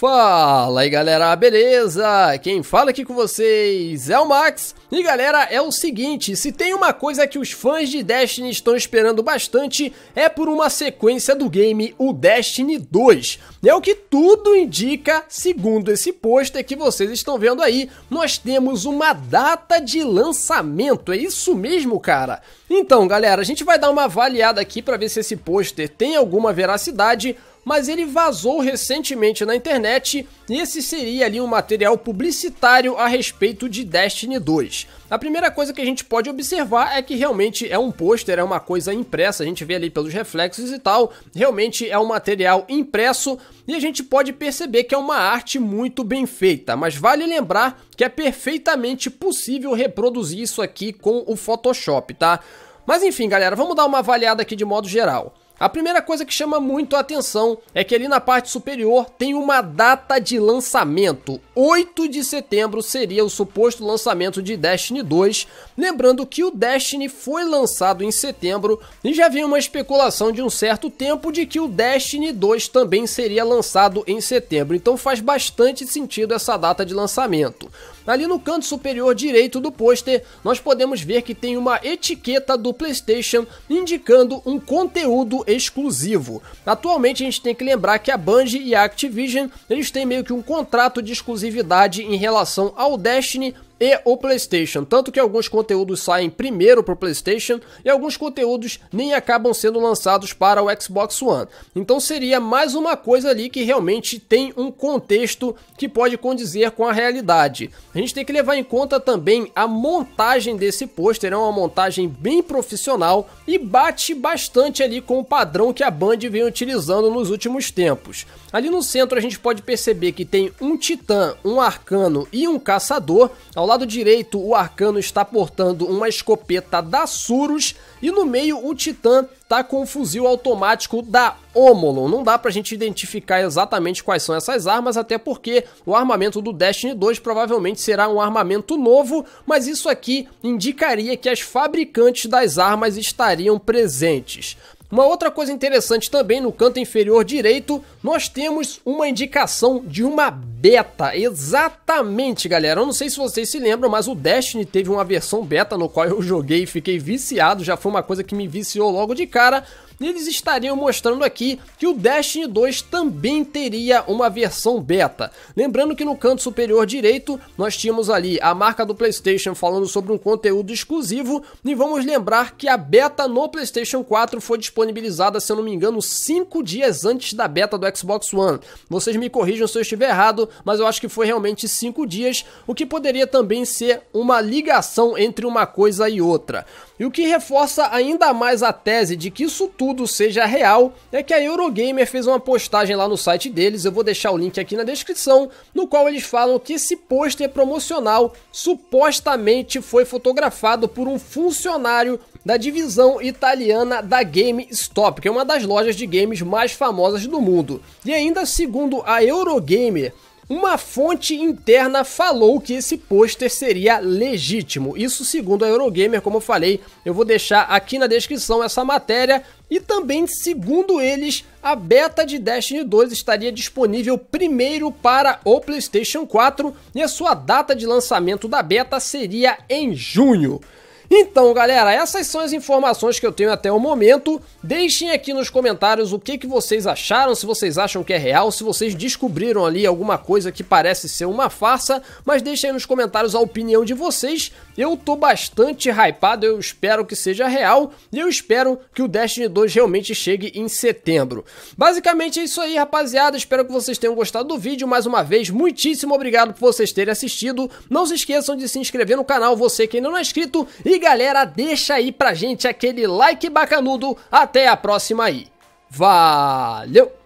Fala aí galera, beleza? Quem fala aqui com vocês é o Max. E galera, é o seguinte, se tem uma coisa que os fãs de Destiny estão esperando bastante, é por uma sequência do game, o Destiny 2. É o que tudo indica, segundo esse pôster que vocês estão vendo aí, nós temos uma data de lançamento, é isso mesmo cara? Então galera, a gente vai dar uma avaliada aqui para ver se esse pôster tem alguma veracidade, mas ele vazou recentemente na internet e esse seria ali um material publicitário a respeito de Destiny 2. A primeira coisa que a gente pode observar é que realmente é um pôster, é uma coisa impressa, a gente vê ali pelos reflexos e tal, realmente é um material impresso e a gente pode perceber que é uma arte muito bem feita, mas vale lembrar que é perfeitamente possível reproduzir isso aqui com o Photoshop, tá? Mas enfim, galera, vamos dar uma avaliada aqui de modo geral. A primeira coisa que chama muito a atenção é que ali na parte superior tem uma data de lançamento. 8 de setembro seria o suposto lançamento de Destiny 2. Lembrando que o Destiny foi lançado em setembro e já havia uma especulação de um certo tempo de que o Destiny 2 também seria lançado em setembro. Então faz bastante sentido essa data de lançamento. Ali no canto superior direito do pôster, nós podemos ver que tem uma etiqueta do PlayStation indicando um conteúdo exclusivo. Atualmente a gente tem que lembrar que a Bungie e a Activision, eles têm meio que um contrato de exclusividade em relação ao Destiny e o PlayStation. Tanto que alguns conteúdos saem primeiro para o PlayStation e alguns conteúdos nem acabam sendo lançados para o Xbox One. Então seria mais uma coisa ali que realmente tem um contexto que pode condizer com a realidade. A gente tem que levar em conta também a montagem desse pôster, é uma montagem bem profissional e bate bastante ali com o padrão que a Band vem utilizando nos últimos tempos. Ali no centro a gente pode perceber que tem um titã, um arcano e um caçador. Ao lado direito o arcano está portando uma escopeta da Surus e no meio o titã tá com o fuzil automático da Omolon. Não dá pra gente identificar exatamente quais são essas armas, até porque o armamento do Destiny 2 provavelmente será um armamento novo, mas isso aqui indicaria que as fabricantes das armas estariam presentes. Uma outra coisa interessante também no canto inferior direito, nós temos uma indicação de uma beta. Exatamente, galera. Eu não sei se vocês se lembram, mas o Destiny teve uma versão beta no qual eu joguei e fiquei viciado. Já foi uma coisa que me viciou logo de cara eles estariam mostrando aqui que o Destiny 2 também teria uma versão beta. Lembrando que no canto superior direito nós tínhamos ali a marca do PlayStation falando sobre um conteúdo exclusivo e vamos lembrar que a beta no PlayStation 4 foi disponibilizada, se eu não me engano, 5 dias antes da beta do Xbox One. Vocês me corrijam se eu estiver errado, mas eu acho que foi realmente 5 dias, o que poderia também ser uma ligação entre uma coisa e outra. E o que reforça ainda mais a tese de que isso tudo seja real é que a Eurogamer fez uma postagem lá no site deles, eu vou deixar o link aqui na descrição, no qual eles falam que esse pôster promocional supostamente foi fotografado por um funcionário da divisão italiana da GameStop, que é uma das lojas de games mais famosas do mundo. E ainda segundo a Eurogamer, uma fonte interna falou que esse pôster seria legítimo. Isso segundo a Eurogamer, como eu falei, eu vou deixar aqui na descrição essa matéria. E também, segundo eles, a beta de Destiny 2 estaria disponível primeiro para o PlayStation 4 e a sua data de lançamento da beta seria em junho. Então, galera, essas são as informações que eu tenho até o momento. Deixem aqui nos comentários o que, que vocês acharam, se vocês acham que é real, se vocês descobriram ali alguma coisa que parece ser uma farsa, mas deixem aí nos comentários a opinião de vocês. Eu tô bastante hypado, eu espero que seja real e eu espero que o Destiny 2 realmente chegue em setembro. Basicamente é isso aí, rapaziada. Espero que vocês tenham gostado do vídeo. Mais uma vez, muitíssimo obrigado por vocês terem assistido. Não se esqueçam de se inscrever no canal, você que ainda não é inscrito, e galera, deixa aí pra gente aquele like bacanudo. Até a próxima aí. Valeu!